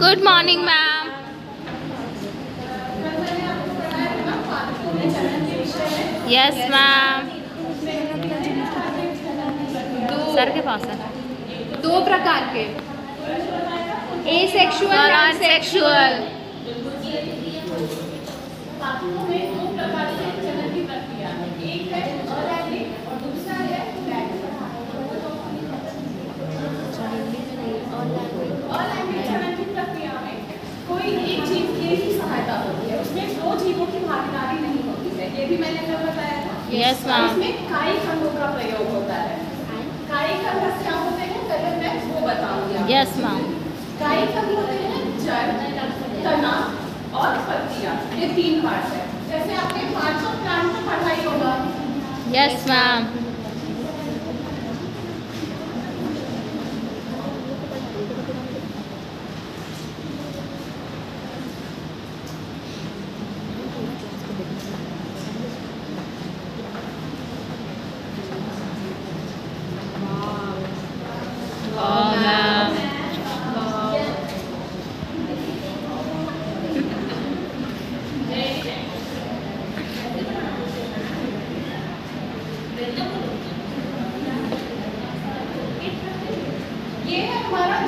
Good morning ma'am yes ma'am sir के पास है। दो प्रकार के। ए सेक्शुअल और सेक्सुअल कोई एक जीव की ही सहायता होती है उसमें दो जीवों की भागीदारी नहीं होती है ये भी मैंने कल बताया था? यस मैम इसमें काई खंडों का प्रयोग होता है। काई खंड क्या होते हैं? पहले मैं वो बताऊँगी यस मैम काई खंड होते हैं जड़ तना और पत्तियाँ। ये तीन पार्ट है। जैसे आपने पाँचों प्लांट में पढ़ाई होगा। यस मैम Oh, मैम ये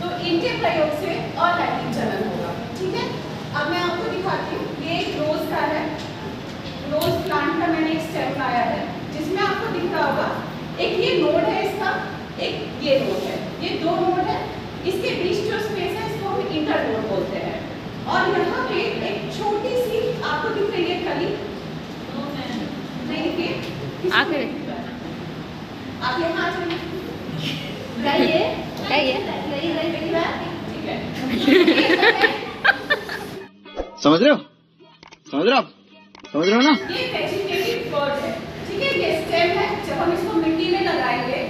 तो इनके प्रयोग से अलैंगिक चलन होगा ठीक है अब मैं आपको दिखाती हूँ ये एक रोज का है रोज प्लांट का मैंने एक स्टेम लाया है जिसमें आपको दिख रहा होगा एक ये नोड है इसका एक ये नोड है ये दो नोड है इसके बीच जो स्पेस है इसको हम इंटर नोड बोलते हैं और यहाँ पे एक छोटी सी आपको दिख रही है कली नहीं समझ रहे हो? समझ रहे हो समझ रहे हो ना? ये ठीक है ये स्टेम है जब हम इसको मिट्टी में लगाएँगे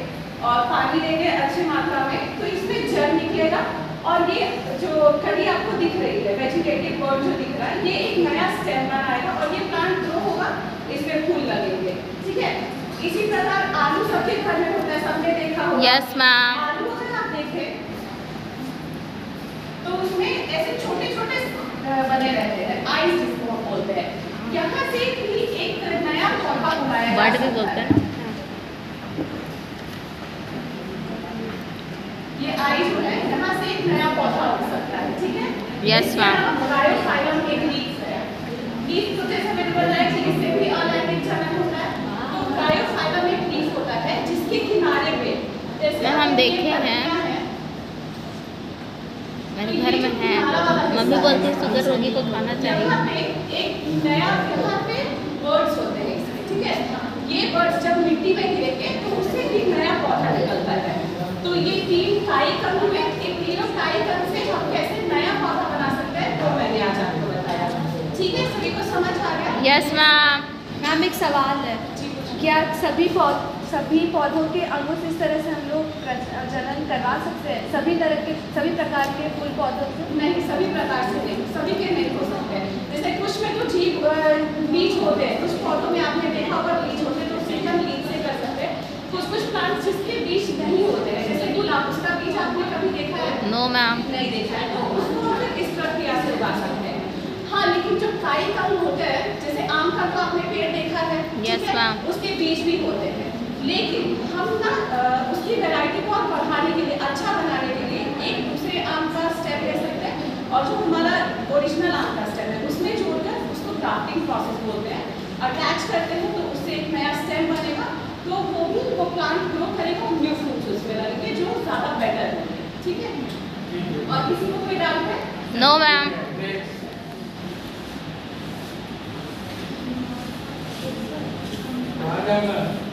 और पानी देंगे अच्छी मात्रा में तो इसमें जड़ निकलेगा और ये जो कली आपको दिख रही है वेजिटेटिव जो दिख रहा है ये एक नया स्टेम बनाएगा और ये प्लांट ग्रो होगा इसमें फूल लगेंगे ठीक है? इसी प्रकार आलू सबके घर में होता है सबने देखा होगा। यस मैम आलू अगर आप देखें तो उसमें ऐसे छोटे छोटे बने रहते हैं आइस जिसको हम बोलते हैं। यहाँ से भी एक नया पौधा उगाया जा वर्ड भी बोलते है। हैं? ये आई जो है यहाँ से एक नया पौधा उग सकता है ठीक है? Yes, ma'am. रायोफाइलम एक लीफ है लीफ तो जैसे मैंने बताया कि इससे भी अलैंगिक चलन होता है तो रायोफाइलम एक लीफ होता है जिसके किनारे पे जैसे मैम, हम देखे हैं। मेरे घर में है। मम्मी बोलती है शुगर रोगी को खाना चाहिए। एक नया पे बर्ड्स होते हैं ठीक है? ये बर्ड्स जब मिट्टी में गिरेंगे तो उससे एक नया पौधा निकलता है। तो ये तीन काई में इन तीनों काई से हम कैसे नया पौधा बना सकते हैं तो मैंने आज आपको बताया। ठीक है? सभी को समझ आ गया? यस मैम मैम एक सवाल है। क्या सभी पौध सभी पौधों के अंगों से इस तरह से हम लोग प्रज- जनन करवा सकते हैं? सभी तरह के सभी प्रकार के फूल पौधों से? नहीं सभी प्रकार से नहीं। सभी के नहीं हो सकते हैं। जैसे कुछ में तो जीव बीज होते हैं। कुछ पौधों में आपने देखा होगा बीज होते हैं तो उससे हम बीज से कर सकते हैं। कुछ कुछ प्लांट जिसके बीज नहीं होते हैं जैसे गुलाब उसका बीज आपने कभी देखा है? नो मैम नहीं देखा है। तो उसको हम इस प्रक्रिया से उगा सकते हैं हाँ लेकिन जो काई कंग होते हैं जैसे आम का तो आपने पेड़ देखा है ठीक Yes, है? उसके बीज भी होते हैं। लेकिन हम ना उसकी वैरायटी को और बढ़ाने के लिए अच्छा बनाने के लिए एक दूसरे आम का स्टेप ले सकते हैं और जो हमारा ओरिजिनल आम का स्टेप है उसमें जोड़कर उसको ग्राफ्टिंग प्रोसेस बोलते हैं। अटैच करते हैं तो उससे एक नया स्टेम बनेगा तो वो भी वो प्लांट ग्रो करेगा न्यू फ्रूट्स उसमें लगेंगे जो ज़्यादा बेटर होंगे ठीक है? और किसी को कोई डाउट है? No ma'am 来家人们